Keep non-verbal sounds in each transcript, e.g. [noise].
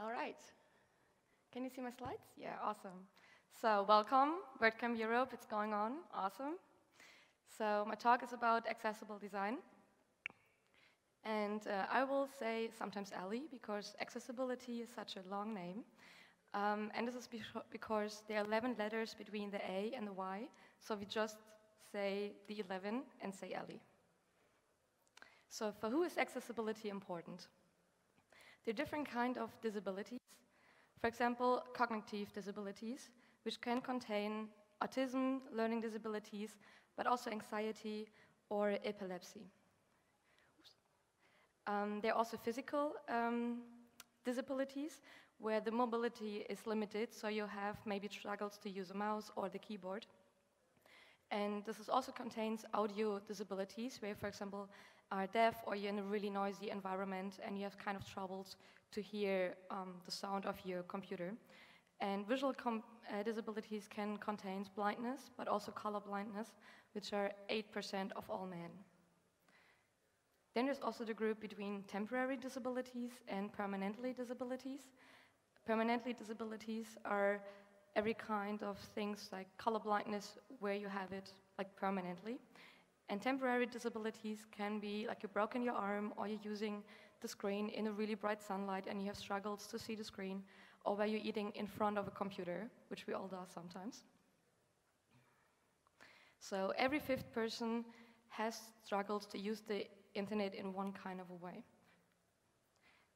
All right. Can you see my slides? Yeah, awesome. So welcome, WordCamp Europe, it's going on, awesome. So my talk is about accessible design. And uh, I will say sometimes ALLY because accessibility is such a long name. Um, and this is because there are 11 letters between the A and the Y, so we just say the 11 and say ALLY. So for who is accessibility important? There are different kind of disabilities. For example, cognitive disabilities, which can contain autism, learning disabilities, but also anxiety or epilepsy. Um, there are also physical um, disabilities where the mobility is limited, so you have maybe struggles to use a mouse or the keyboard. And this also contains audio disabilities, where, for example, are deaf or you're in a really noisy environment and you have kind of troubles to hear um, the sound of your computer. And visual uh, disabilities can contain blindness, but also color blindness, which are 8% of all men. Then there's also the group between temporary disabilities and permanently disabilities. Permanently disabilities are every kind of things like color blindness where you have it like permanently. And temporary disabilities can be like you've broken your arm or you're using the screen in a really bright sunlight and you have struggles to see the screen or where you're eating in front of a computer, which we all do sometimes. So every fifth person has struggles to use the internet in one kind of a way.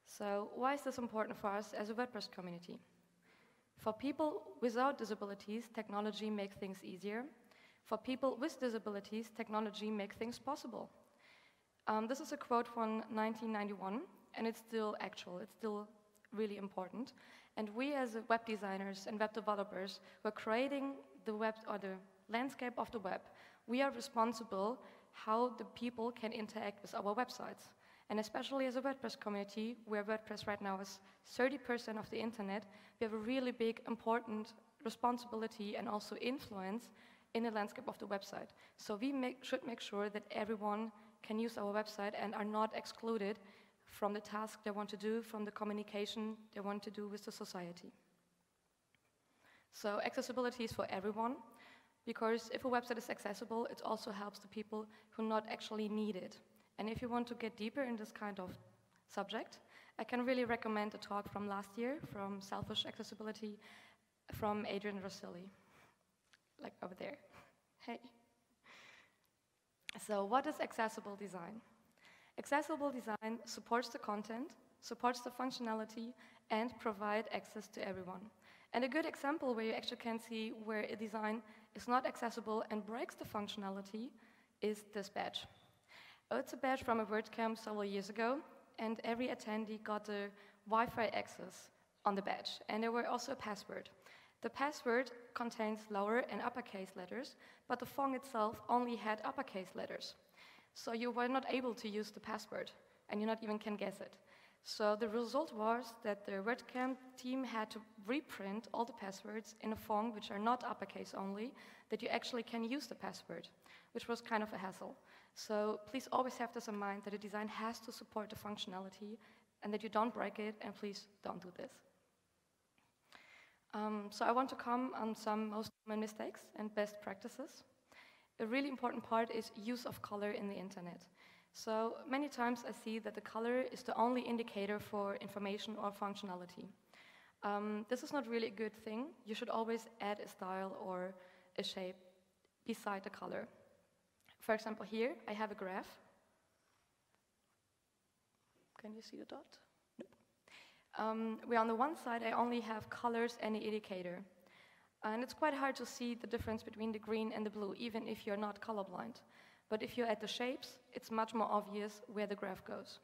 So why is this important for us as a WordPress community? For people without disabilities, technology makes things easier. For people with disabilities, technology makes things possible. Um, this is a quote from 1991, and it's still actual. It's still really important. And we as web designers and web developers, we're creating the web or the landscape of the web. We are responsible how the people can interact with our websites. And especially as a WordPress community, where WordPress right now is 30% of the internet, we have a really big, important responsibility and also influence in the landscape of the website. So we make, should make sure that everyone can use our website and are not excluded from the task they want to do, from the communication they want to do with the society. So accessibility is for everyone, because if a website is accessible, it also helps the people who not actually need it. And if you want to get deeper in this kind of subject, I can really recommend a talk from last year from Selfish Accessibility from Adrian Roselli, like over there. [laughs] Hey. So what is accessible design? Accessible design supports the content, supports the functionality, and provide access to everyone. And a good example where you actually can see where a design is not accessible and breaks the functionality is this badge. Oh, it's a badge from a WordCamp several years ago, and every attendee got a Wi-Fi access on the badge, and there were also a password. The password contains lower and uppercase letters, but the font itself only had uppercase letters. So you were not able to use the password, and you not even can guess it. So the result was that the WordCamp team had to reprint all the passwords in a font which are not uppercase only, that you actually can use the password, which was kind of a hassle. So please always have this in mind that a design has to support the functionality and that you don't break it, and please don't do this. Um, so I want to come on some most common mistakes and best practices a really important part is use of color in the internet. So many times I see that the color is the only indicator for information or functionality. Um, this is not really a good thing. You should always add a style or a shape beside the color. For example, here I have a graph. Can you see the dot? Um, where on the one side I only have colors and the indicator. And it's quite hard to see the difference between the green and the blue, even if you're not colorblind. But if you add the shapes, it's much more obvious where the graph goes.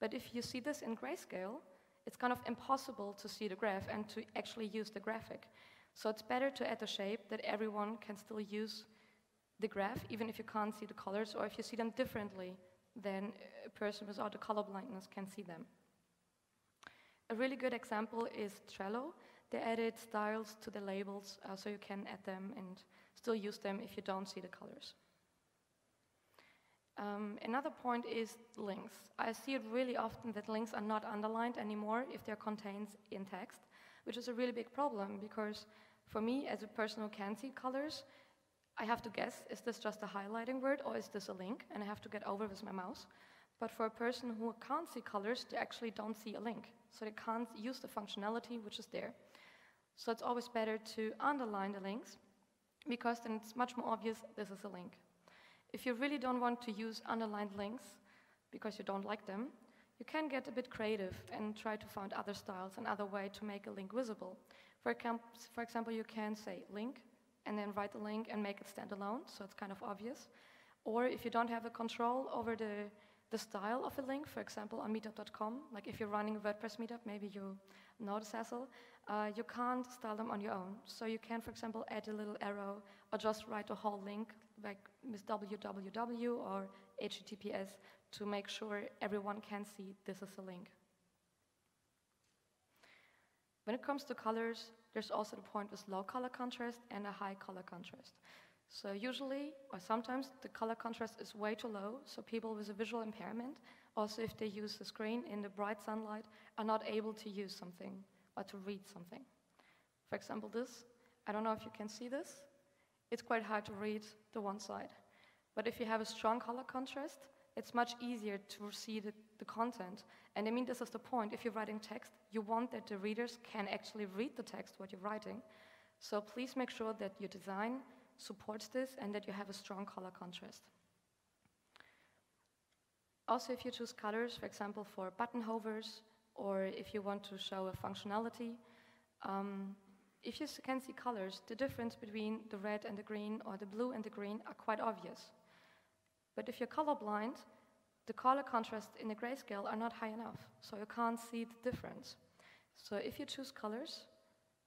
But if you see this in grayscale, it's kind of impossible to see the graph and to actually use the graphic. So it's better to add a shape that everyone can still use the graph, even if you can't see the colors, or if you see them differently than a person without the color blindness can see them. A really good example is Trello. They added styles to the labels uh, so you can add them and still use them if you don't see the colors. Um, another point is links. I see it really often that links are not underlined anymore if they're contained in text, which is a really big problem because for me, as a person who can see colors, I have to guess, is this just a highlighting word or is this a link? And I have to get over with my mouse. But for a person who can't see colors, they actually don't see a link. So they can't use the functionality which is there. So it's always better to underline the links because then it's much more obvious this is a link. If you really don't want to use underlined links because you don't like them, you can get a bit creative and try to find other styles and other way to make a link visible. For, for example, you can say link and then write the link and make it stand alone, so it's kind of obvious. Or if you don't have a control over the, the style of a link, for example, on meetup.com, like if you're running a WordPress meetup, maybe you know this hassle, uh, you can't style them on your own. So you can, for example, add a little arrow or just write a whole link like with www or https to make sure everyone can see this is a link. When it comes to colors, there's also the point with low color contrast and a high color contrast. So usually, or sometimes, the color contrast is way too low, so people with a visual impairment, also if they use the screen in the bright sunlight, are not able to use something or to read something. For example, this, I don't know if you can see this, it's quite hard to read the one side. But if you have a strong color contrast, it's much easier to see the, the content. And I mean, this is the point. If you're writing text, you want that the readers can actually read the text, what you're writing. So please make sure that your design supports this and that you have a strong color contrast. Also, if you choose colors, for example, for button hovers, or if you want to show a functionality, um, if you can see colors, the difference between the red and the green or the blue and the green are quite obvious. But if you're colorblind, the color contrast in the grayscale are not high enough, so you can't see the difference. So if you choose colors,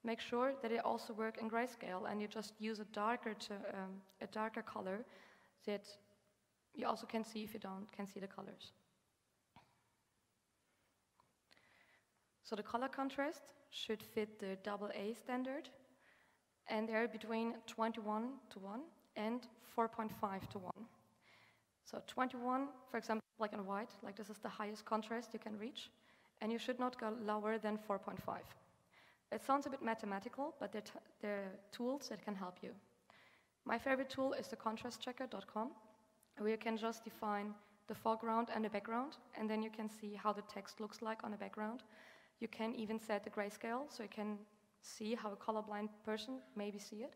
make sure that it also work in grayscale and you just use a darker, to, um, a darker color that you also can see if you don't can see the colors. So the color contrast should fit the double A standard, and they're between 21 to 1 and 4.5 to 1. So 21, for example, black and white, like this is the highest contrast you can reach, and you should not go lower than 4.5. It sounds a bit mathematical, but there are tools that can help you. My favorite tool is the contrastchecker.com, where you can just define the foreground and the background, and then you can see how the text looks like on the background. You can even set the grayscale, so you can see how a colorblind person maybe see it.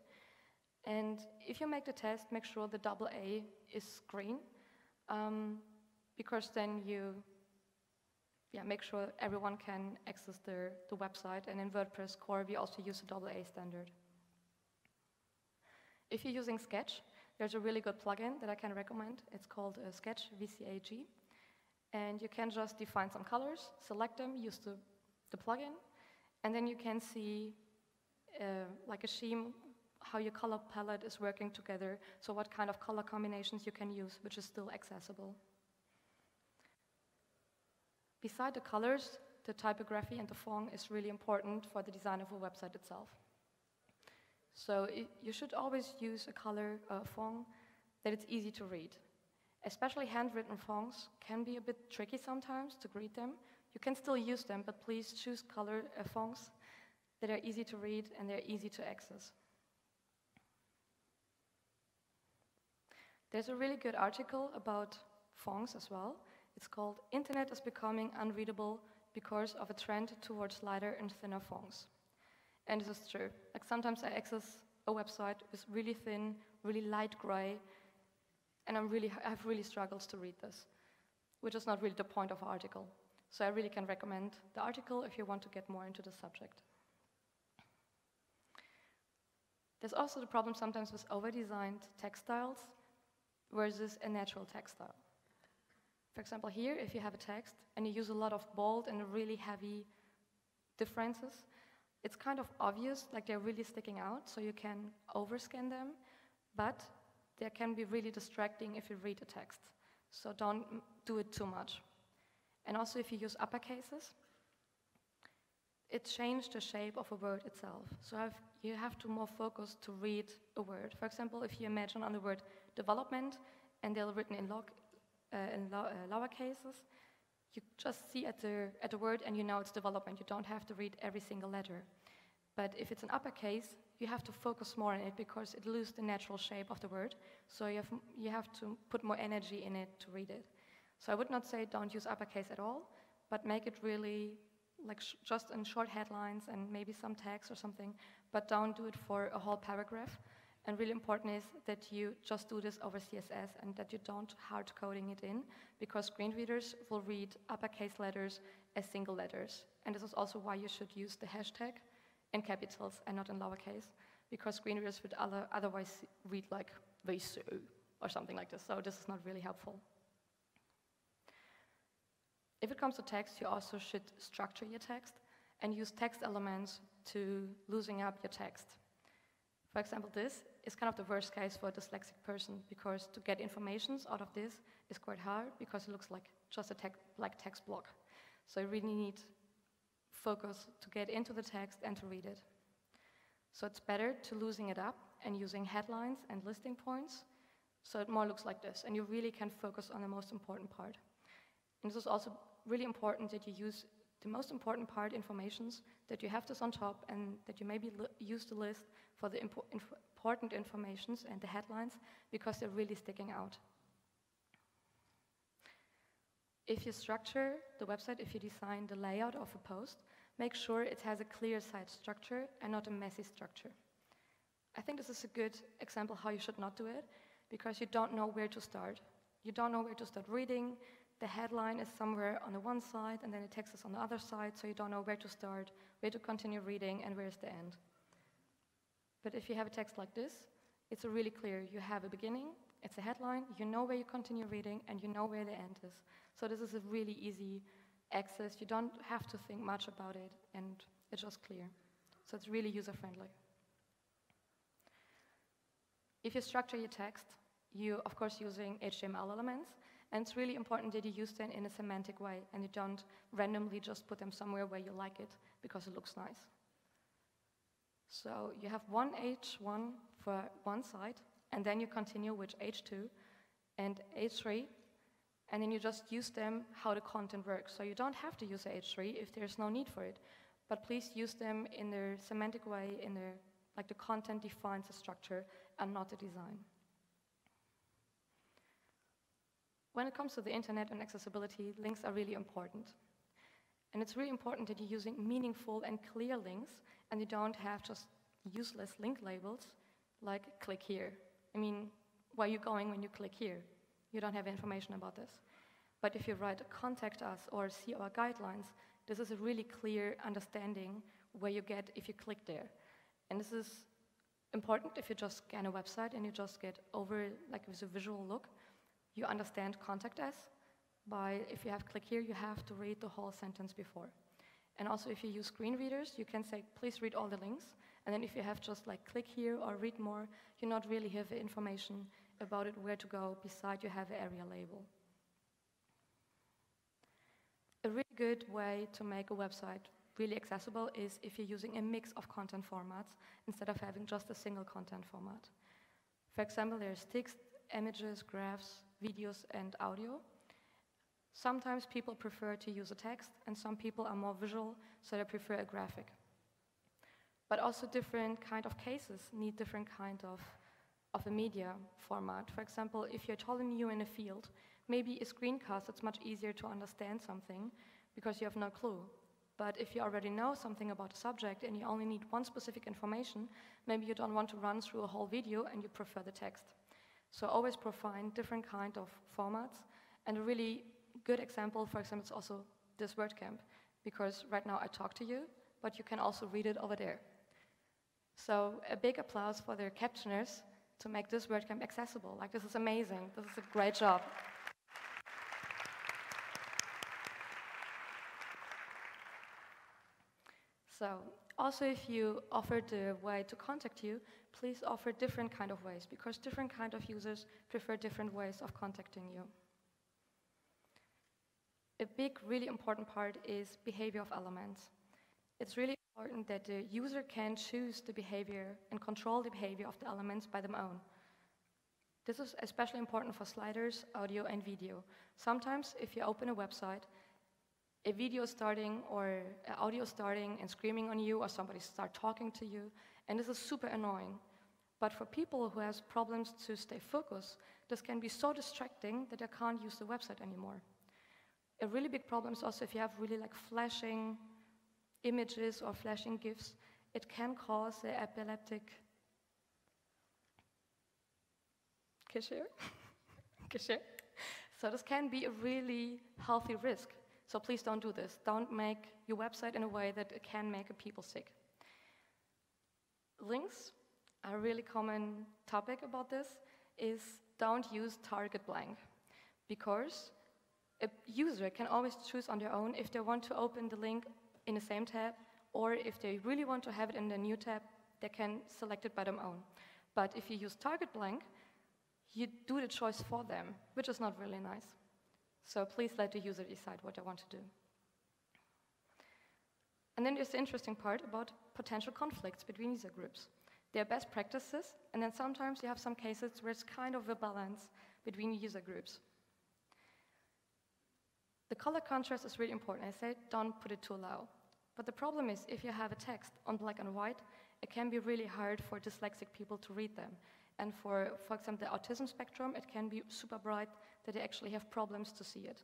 And if you make the test, make sure the double A is green, um, because then you yeah, make sure everyone can access the, the website. And in WordPress core, we also use the double A standard. If you're using Sketch, there's a really good plugin that I can recommend. It's called uh, Sketch WCAG. And you can just define some colors, select them, use the the plugin, and then you can see uh, like a scheme how your color palette is working together, so what kind of color combinations you can use, which is still accessible. Beside the colors, the typography and the font is really important for the design of a website itself. So it, you should always use a color uh, font that it's easy to read. Especially handwritten fonts can be a bit tricky sometimes to read them, you can still use them, but please choose color uh, fonts that are easy to read and they're easy to access. There's a really good article about fonts as well. It's called Internet is Becoming Unreadable Because of a Trend Towards Lighter and Thinner Fonts. And this is true. Like sometimes I access a website with really thin, really light gray, and I'm really, I've really struggled to read this, which is not really the point of the article. So I really can recommend the article if you want to get more into the subject. There's also the problem sometimes with over-designed textiles versus a natural textile. For example, here, if you have a text and you use a lot of bold and really heavy differences, it's kind of obvious, like they're really sticking out, so you can overscan them, but they can be really distracting if you read the text. So don't do it too much. And also if you use upper cases, it changed the shape of a word itself. So have, you have to more focus to read a word. For example, if you imagine on the word development and they're written in uh, in lo- uh, lower cases, you just see at the, at the word and you know it's development. You don't have to read every single letter. But if it's an uppercase, you have to focus more on it because it loses the natural shape of the word. So you have, you have to put more energy in it to read it. So I would not say don't use uppercase at all, but make it really like just in short headlines and maybe some text or something, but don't do it for a whole paragraph. And really important is that you just do this over CSS and that you don't hard coding it in because screen readers will read uppercase letters as single letters. And this is also why you should use the hashtag in capitals and not in lowercase because screen readers would other, otherwise read like so or something like this. So this is not really helpful. If it comes to text, you also should structure your text and use text elements to losing up your text. For example, this is kind of the worst case for a dyslexic person because to get informations out of this is quite hard because it looks like just a text, block. So you really need focus to get into the text and to read it. So it's better to losing it up and using headlines and listing points so it more looks like this and you really can focus on the most important part. And this is also really important that you use the most important part informations, that you have this on top and that you maybe use the list for the impo inf important informations and the headlines because they're really sticking out. If you structure the website, if you design the layout of a post, make sure it has a clear site structure and not a messy structure. I think this is a good example how you should not do it because you don't know where to start. You don't know where to start reading, the headline is somewhere on the one side and then the text is on the other side, so you don't know where to start, where to continue reading, and where's the end. But if you have a text like this, it's really clear. You have a beginning, it's a headline, you know where you continue reading, and you know where the end is. So this is a really easy access. You don't have to think much about it, and it's just clear. So it's really user-friendly. If you structure your text, you, of course, using HTML elements, and it's really important that you use them in a semantic way and you don't randomly just put them somewhere where you like it because it looks nice. So you have one H1 for one side, and then you continue with H2 and H3, and then you just use them how the content works. So you don't have to use H3 if there's no need for it, but please use them in their semantic way, in their like the content defines the structure and not the design. When it comes to the internet and accessibility, links are really important. And it's really important that you're using meaningful and clear links and you don't have just useless link labels like click here. I mean, where are you going when you click here? You don't have information about this. But if you write contact us or see our guidelines, this is a really clear understanding where you get if you click there. And this is important if you just scan a website and you just get over like with a visual look you understand contact us. By if you have click here, you have to read the whole sentence before. And also if you use screen readers, you can say, please read all the links. And then if you have just like click here or read more, you not really have information about it, where to go, beside you have an ARIA label. A really good way to make a website really accessible is if you're using a mix of content formats instead of having just a single content format. For example, there's text, images, graphs, videos, and audio. Sometimes people prefer to use a text, and some people are more visual, so they prefer a graphic. But also different kind of cases need different kind of, of a media format. For example, if you're totally new in a field, maybe a screencast, it's much easier to understand something because you have no clue. But if you already know something about a subject and you only need one specific information, maybe you don't want to run through a whole video and you prefer the text. So always provide different kind of formats. And a really good example, for example, is also this WordCamp, because right now I talk to you, but you can also read it over there. So a big applause for their captioners to make this WordCamp accessible. Like, this is amazing. This is a great job. So also if you offer the way to contact you, please offer different kind of ways because different kind of users prefer different ways of contacting you. A big, really important part is behavior of elements. It's really important that the user can choose the behavior and control the behavior of the elements by their own. This is especially important for sliders, audio, and video. Sometimes, if you open a website, a video starting or audio starting and screaming on you, or somebody start talking to you, and this is super annoying. But for people who has problems to stay focused, this can be so distracting that they can't use the website anymore. A really big problem is also if you have really like flashing images or flashing GIFs, it can cause an epileptic cashier. [laughs] cashier. So this can be a really healthy risk. So please don't do this. Don't make your website in a way that it can make people sick. Links a really common topic about this is don't use target blank because a user can always choose on their own if they want to open the link in the same tab or if they really want to have it in the new tab, they can select it by their own. But if you use target blank, you do the choice for them, which is not really nice. So please let the user decide what they want to do. And then there's the interesting part about potential conflicts between user groups. There are best practices, and then sometimes you have some cases where it's kind of a balance between user groups. The color contrast is really important. I say don't put it too low. But the problem is if you have a text on black and white, it can be really hard for dyslexic people to read them. And for, for example, the autism spectrum, it can be super bright that they actually have problems to see it.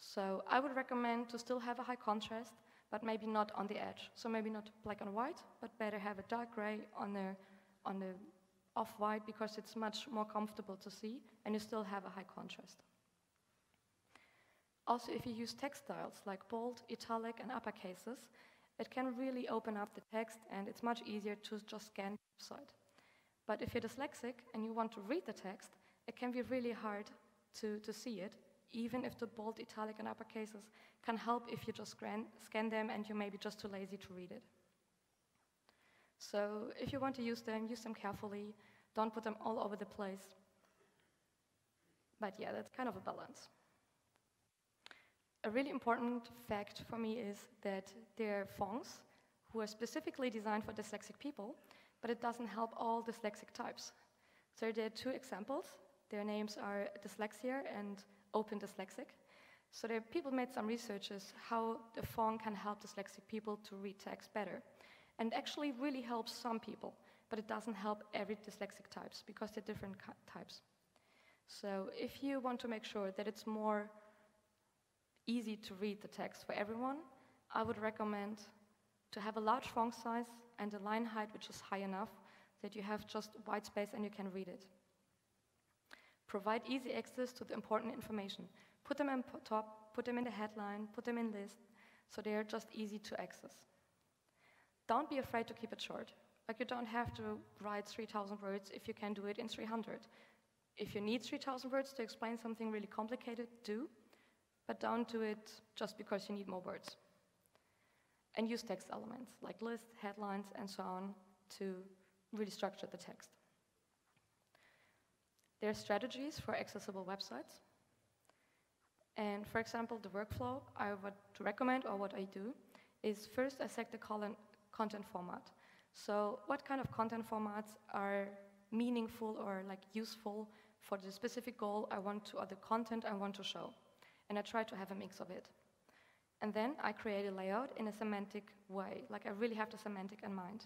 So I would recommend to still have a high contrast, but maybe not on the edge. So maybe not black and white, but better have a dark gray on the, on the off-white because it's much more comfortable to see and you still have a high contrast. Also, if you use text styles like bold, italic, and uppercases, it can really open up the text and it's much easier to just scan the website. But if you're dyslexic and you want to read the text, it can be really hard to, to see it, even if the bold, italic, and uppercases can help if you just scan, scan them and you're maybe just too lazy to read it. So if you want to use them, use them carefully. Don't put them all over the place. But yeah, that's kind of a balance. A really important fact for me is that there are fonts who are specifically designed for dyslexic people, but it doesn't help all dyslexic types. So there are two examples. Their names are Dyslexie and Open Dyslexic. So people made some researches how the font can help dyslexic people to read text better. And actually really helps some people, but it doesn't help every dyslexic types because they're different types. So if you want to make sure that it's more easy to read the text for everyone, I would recommend to have a large font size and a line height which is high enough that you have just white space and you can read it. Provide easy access to the important information. Put them in top, put them in the headline, put them in list, so they are just easy to access. Don't be afraid to keep it short. Like you don't have to write 3,000 words if you can do it in 300. If you need 3,000 words to explain something really complicated, do but don't do it just because you need more words. And use text elements like lists, headlines, and so on to really structure the text. There are strategies for accessible websites. And for example, the workflow I would recommend or what I do is first I select the content format. So what kind of content formats are meaningful or like useful for the specific goal I want to, or the content I want to show and I try to have a mix of it. And then I create a layout in a semantic way, like I really have the semantic in mind.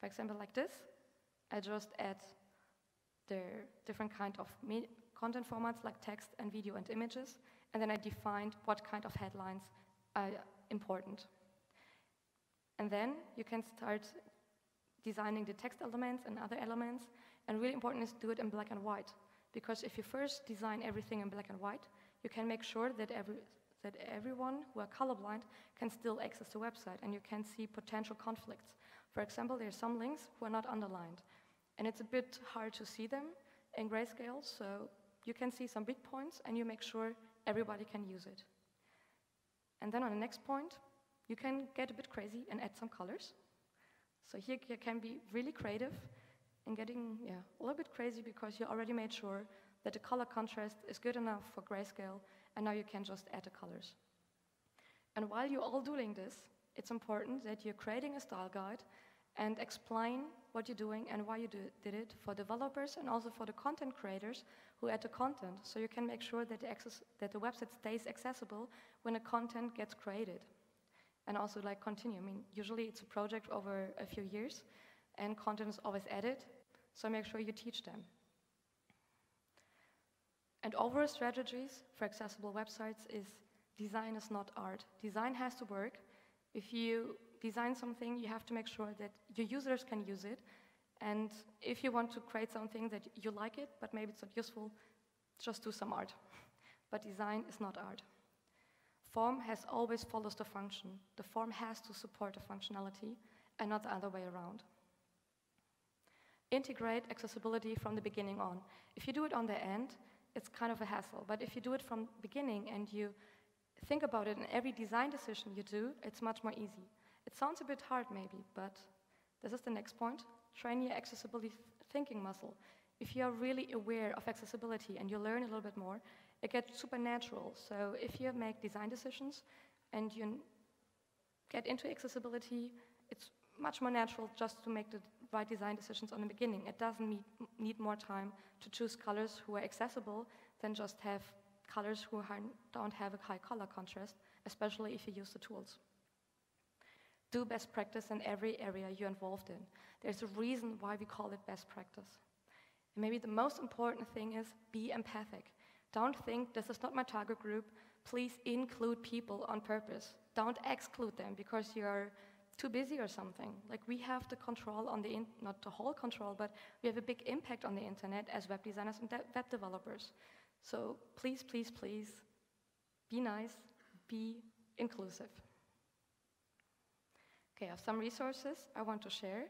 For example, like this, I just add the different kind of content formats like text and video and images, and then I defined what kind of headlines are important. And then you can start designing the text elements and other elements, and really important is to do it in black and white, because if you first design everything in black and white, you can make sure that, every, that everyone who are colorblind can still access the website and you can see potential conflicts. For example, there are some links who are not underlined, and it's a bit hard to see them in grayscale, so you can see some big points and you make sure everybody can use it. And then on the next point, you can get a bit crazy and add some colors. So here you can be really creative and getting yeah, a little bit crazy because you already made sure that the color contrast is good enough for grayscale, and now you can just add the colors. And while you're all doing this, it's important that you're creating a style guide and explain what you're doing and why you do, did it for developers and also for the content creators who add the content. So you can make sure that the, access, that the website stays accessible when the content gets created. And also like continue. I mean, usually it's a project over a few years and content is always added. So make sure you teach them. And overall strategies for accessible websites is design is not art. Design has to work. If you design something, you have to make sure that your users can use it. And if you want to create something that you like it, but maybe it's not useful, just do some art. [laughs] but design is not art. Form has always follows the function. The form has to support the functionality and not the other way around. Integrate accessibility from the beginning on. If you do it on the end, it's kind of a hassle. But if you do it from beginning and you think about it in every design decision you do, it's much more easy. It sounds a bit hard maybe, but this is the next point. Train your accessibility thinking muscle. If you are really aware of accessibility and you learn a little bit more, it gets supernatural. So if you make design decisions and you get into accessibility, it's much more natural just to make the right design decisions on the beginning. It doesn't need, need more time to choose colors who are accessible than just have colors who don't have a high color contrast, especially if you use the tools. Do best practice in every area you're involved in. There's a reason why we call it best practice. And maybe the most important thing is be empathic. Don't think this is not my target group. Please include people on purpose. Don't exclude them because you're too busy or something. Like we have the control on the, not the whole control, but we have a big impact on the internet as web designers and de web developers. So please, please, please, be nice, be inclusive. Okay, I have some resources I want to share.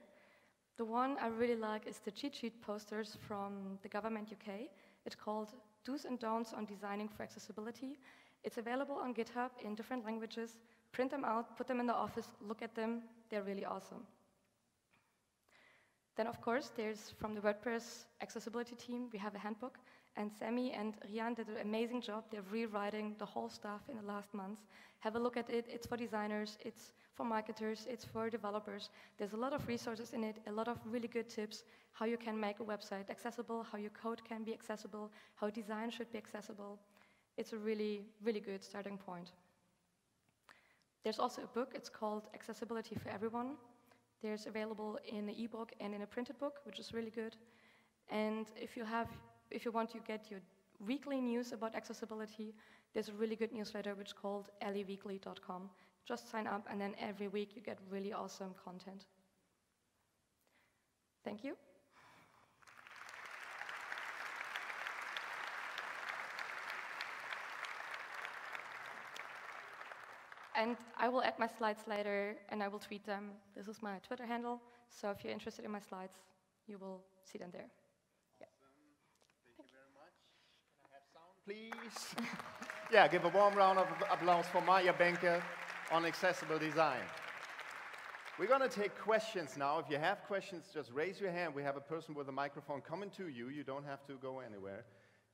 The one I really like is the cheat sheet posters from the government UK. It's called Do's and Don'ts on Designing for Accessibility. It's available on GitHub in different languages. Print them out, put them in the office, look at them. They're really awesome. Then, of course, there's from the WordPress accessibility team, we have a handbook. And Sami and Rian did an amazing job. They're rewriting the whole stuff in the last months. Have a look at it. It's for designers, it's for marketers, it's for developers. There's a lot of resources in it, a lot of really good tips how you can make a website accessible, how your code can be accessible, how design should be accessible. It's a really, really good starting point. There's also a book, it's called Accessibility for Everyone. There's available in an ebook and in a printed book, which is really good. And if you have, if you want to get your weekly news about accessibility, there's a really good newsletter which is called a11yweekly.com. Just sign up, and then every week you get really awesome content. Thank you. And I will add my slides later, and I will tweet them. This is my Twitter handle, so if you're interested in my slides, you will see them there. Yeah. Thank, Thank you very much. Can I have sound, please? [laughs] yeah, give a warm round of applause for Maja Benke on accessible design. We're going to take questions now. If you have questions, just raise your hand. We have a person with a microphone coming to you. You don't have to go anywhere.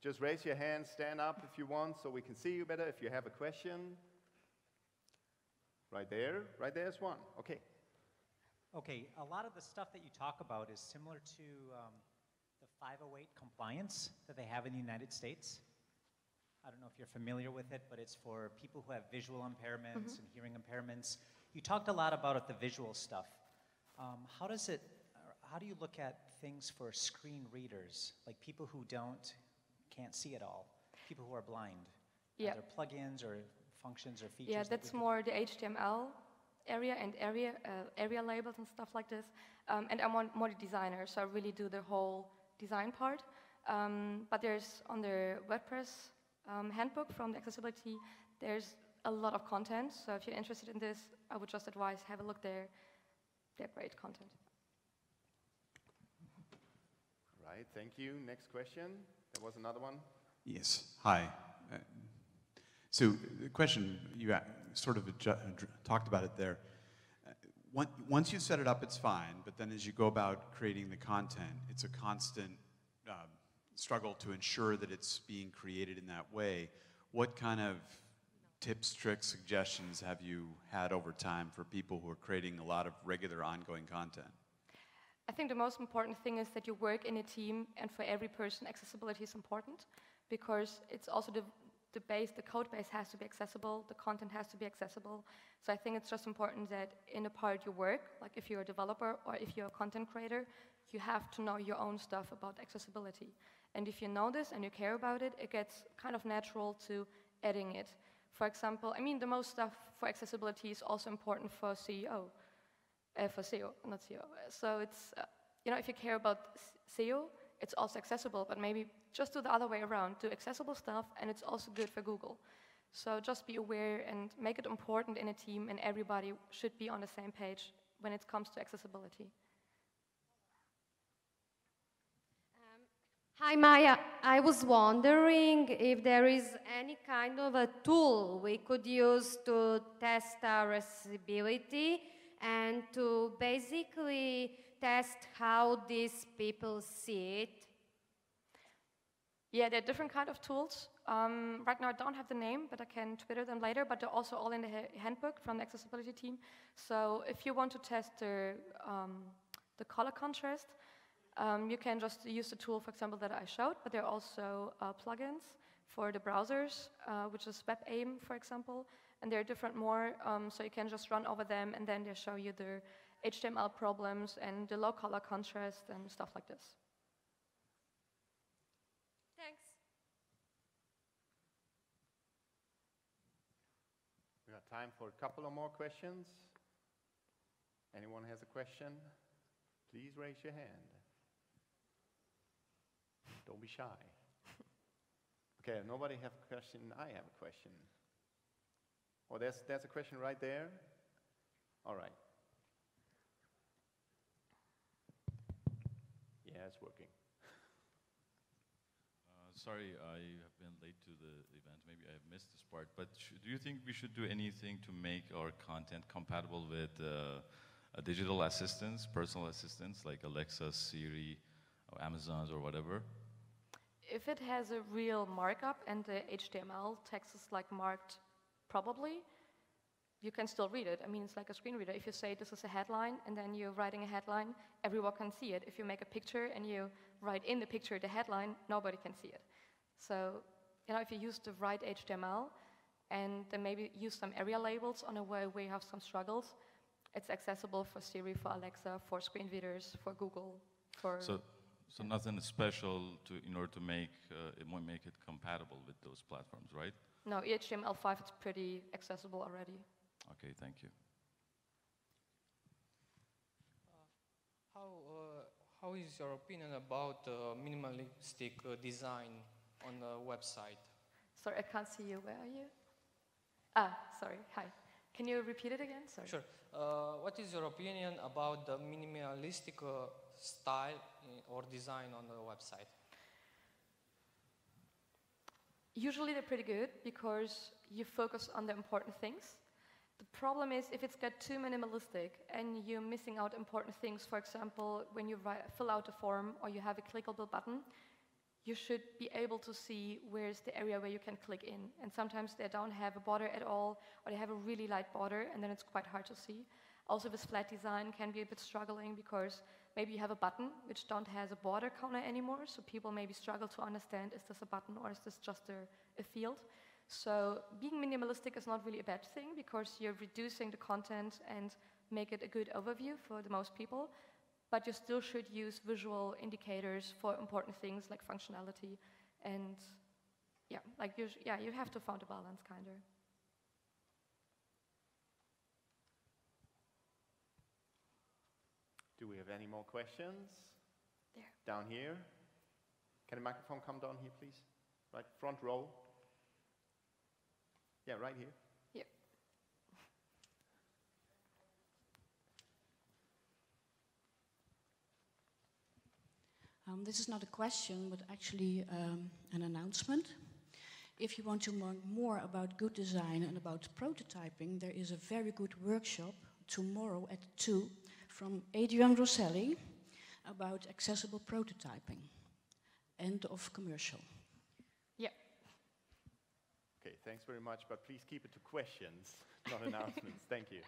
Just raise your hand, stand up if you want so we can see you better. If you have a question, right there, right there's one. Okay. Okay, a lot of the stuff that you talk about is similar to um, the 508 compliance that they have in the United States. I don't know if you're familiar with it, but it's for people who have visual impairments mm -hmm. and hearing impairments. You talked a lot about it, the visual stuff. Um, how does it, how do you look at things for screen readers, like people who don't, can't see at all, people who are blind? Yeah. Are plugins or functions or features? Yeah, that's that more the HTML area and ARIA, uh, ARIA labels and stuff like this. Um, and I'm more the designer, so I really do the whole design part. Um, but there's on the WordPress um, handbook from the accessibility, there's a lot of content. So if you're interested in this, I would just advise have a look there. They're great content. Right, thank you. Next question. There was another one. Yes, hi. Uh, so the question, you sort of talked about it there. Uh, once you set it up, it's fine, but then as you go about creating the content, it's a constant uh, struggle to ensure that it's being created in that way. What kind of tips, tricks, suggestions have you had over time for people who are creating a lot of regular ongoing content? I think the most important thing is that you work in a team, and for every person, accessibility is important because it's also the, the base, the code base has to be accessible, the content has to be accessible. So I think it's just important that in a part you work, like if you're a developer or if you're a content creator, you have to know your own stuff about accessibility. And if you know this and you care about it, it gets kind of natural to adding it. For example, I mean, the most stuff for accessibility is also important for CEO, uh, for SEO, not CEO. So it's, uh, you know, if you care about SEO, it's also accessible, but maybe just do the other way around. Do accessible stuff, and it's also good for Google. So just be aware and make it important in a team, and everybody should be on the same page when it comes to accessibility. Um, hi Maja, I was wondering if there is any kind of a tool we could use to test our accessibility and to basically test how these people see it. Yeah, there are different kind of tools. Um, right now, I don't have the name, but I can Twitter them later. But they're also all in the ha- handbook from the accessibility team. So if you want to test the um, the color contrast, um, you can just use the tool, for example, that I showed. But there are also uh, plugins for the browsers, uh, which is WebAIM, for example. And there are different more, um, so you can just run over them, and then they show you the HTML problems and the low color contrast and stuff like this. Thanks. We got time for a couple of more questions. Anyone has a question? Please raise your hand. Don't be shy. [laughs] okay, nobody have a question. I have a question. Oh, there's, there's a question right there. All right. Yeah, it's working. Uh, Sorry, I have been late to the event. Maybe I have missed this part. But sh- do you think we should do anything to make our content compatible with uh, uh, digital assistants, personal assistants like Alexa, Siri, or Amazon's or whatever? If it has a real markup and the HTML text is like marked probably, you can still read it. I mean, it's like a screen reader. If you say this is a headline and then you're writing a headline, everyone can see it. If you make a picture and you write in the picture the headline, nobody can see it. So, you know, if you use the right HTML and then maybe use some ARIA labels on a way where you have some struggles, it's accessible for Siri, for Alexa, for screen readers, for Google, for So, so nothing special to, in order to make uh, it make it compatible with those platforms, right? No, HTML5 is pretty accessible already. Okay, thank you. How, uh, how is your opinion about uh, minimalistic uh, design on the website? Sorry, I can't see you. Where are you? Ah, sorry. Hi. Can you repeat it again? Sorry. Sure. Uh, what is your opinion about the minimalistic uh, style or design on the website? Usually they're pretty good because you focus on the important things. Problem is if it's got too minimalistic and you're missing out important things, for example, when you write, fill out a form or you have a clickable button, you should be able to see where's the area where you can click in. And sometimes they don't have a border at all, or they have a really light border, and then it's quite hard to see. Also, this flat design can be a bit struggling because maybe you have a button which don't has a border counter anymore, so people maybe struggle to understand is this a button or is this just a, a field. So being minimalistic is not really a bad thing because you're reducing the content and make it a good overview for the most people but you still should use visual indicators for important things like functionality and yeah like you yeah you have to find a balance kind of Do we have any more questions? There. Down here. Can the microphone come down here, please? Right, front row. Yeah, right here. yeah Um, this is not a question, but actually um, an announcement. If you want to learn more about good design and about prototyping, there is a very good workshop tomorrow at 2 from Adrian Roselli about accessible prototyping. End of commercial. Yeah Okay, thanks very much, but please keep it to questions, not announcements. Thank you.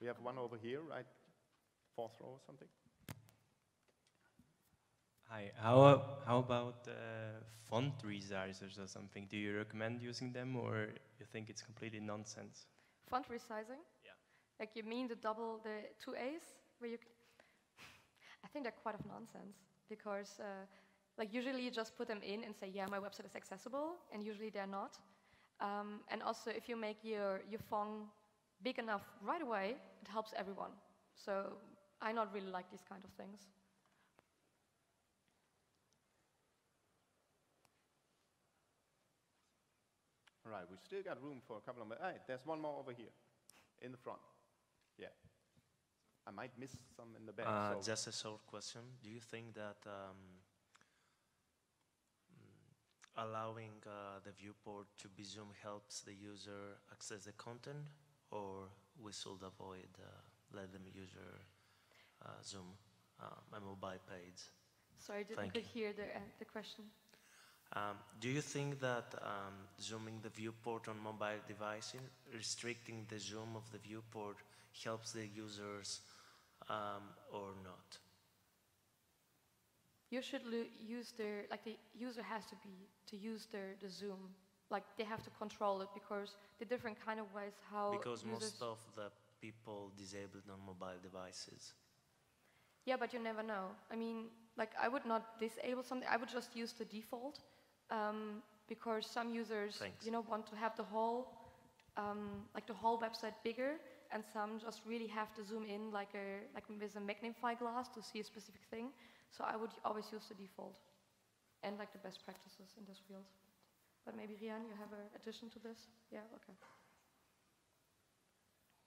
We have one over here, right? Fourth row or something? Hi, how, how about uh, font resizers or something? Do you recommend using them or you think it's completely nonsense? Font resizing? Yeah. Like you mean the double, the two A's? Where you, [laughs] I think they're quite of nonsense because uh, like usually you just put them in and say, yeah, my website is accessible, and usually they're not. Um, and also if you make your, your font big enough right away, it helps everyone. So I not really like these kind of things. All right, we've still got room for a couple of more. Hey, there's one more over here in the front. Yeah. I might miss some in the back. Uh, so just a short question. Do you think that um, allowing uh, the viewport to be zoomed helps the user access the content, or we should avoid uh, let the user uh, zoom uh, a mobile page? Sorry, I didn't could hear the, uh, the question. Um, do you think that um, zooming the viewport on mobile devices, restricting the zoom of the viewport, helps the users um, or not? You should use their, like the user has to be, to use their, the Zoom. Like they have to control it because the different kind of ways how Because most of the people disabled on mobile devices. Yeah, but you never know. I mean, like I would not disable something. I would just use the default um, because some users, Thanks. you know, want to have the whole, um, like the whole website bigger, and some just really have to zoom in like a like with a magnify glass to see a specific thing. So I would always use the default, and like the best practices in this field. But maybe Rian, you have an addition to this? Yeah. Okay.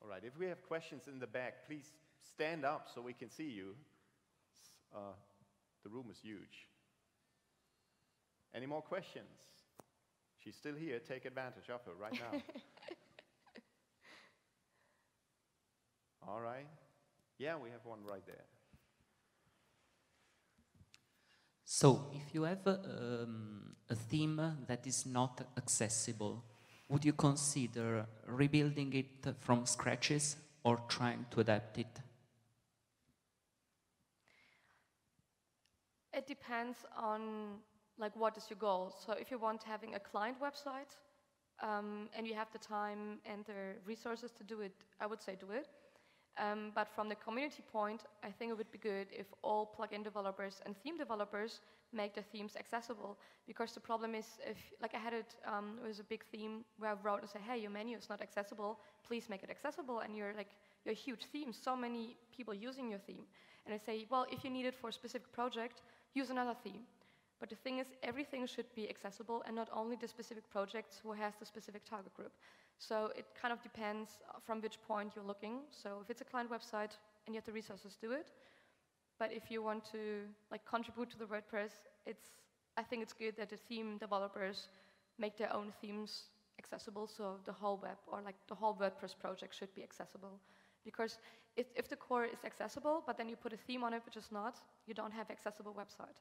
All right, if we have questions in the back, please stand up so we can see you. Uh, the room is huge. Any more questions? She's still here. Take advantage of her right now. [laughs] All right. Yeah, we have one right there. So, if you have um, a theme that is not accessible, would you consider rebuilding it from scratches or trying to adapt it? It depends on like what is your goal. So if you want having a client website um, and you have the time and the resources to do it, I would say do it. Um, but from the community point, I think it would be good if all plugin developers and theme developers make their themes accessible. Because the problem is, if like I had it, um, it was a big theme where I wrote and said, "Hey, your menu is not accessible. Please make it accessible." And you're like, you're a huge theme. So many people using your theme, and I say, "Well, if you need it for a specific project, use another theme." But the thing is, everything should be accessible, and not only the specific projects who has the specific target group. So it kind of depends uh, from which point you're looking. So if it's a client website and you have the resources, do it. But if you want to like contribute to the WordPress, it's I think it's good that the theme developers make their own themes accessible. So the whole web or like the whole WordPress project should be accessible. Because if, if the core is accessible, but then you put a theme on it which is not, you don't have accessible website.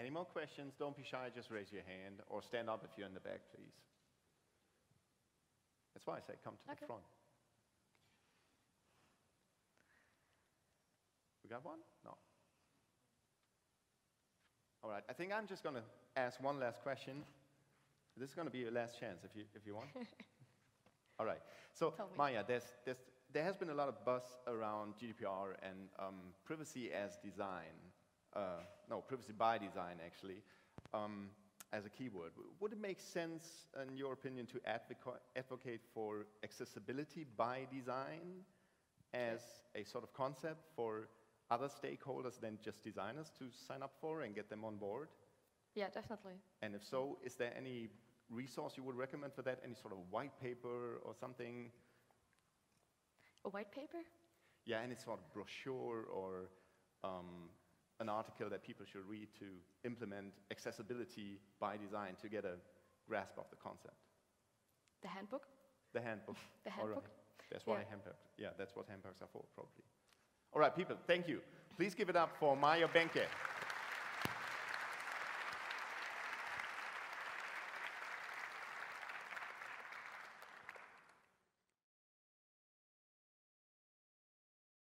Any more questions? Don't be shy, just raise your hand or stand up if you're in the back, please. That's why I say come to the front. We got one? No. All right, I think I'm just going to ask one last question. This is going to be your last chance if you, if you want. [laughs] All right. So, Maja, there's, there's, there has been a lot of buzz around GDPR and um, privacy as design. Uh, no, privacy by design, actually, um, as a keyword. Would it make sense, in your opinion, to advocate for accessibility by design as a sort of concept for other stakeholders than just designers to sign up for and get them on board? Yeah, definitely. And if so, is there any resource you would recommend for that? Any sort of white paper or something? A white paper? Yeah, any sort of brochure or um, an article that people should read to implement accessibility by design to get a grasp of the concept. The handbook? The handbook. [laughs] The All right. handbook? That's why Yeah. handbooks. Yeah, that's what handbooks are for, probably. All right, people, thank you. Please give it up for Maja Benke.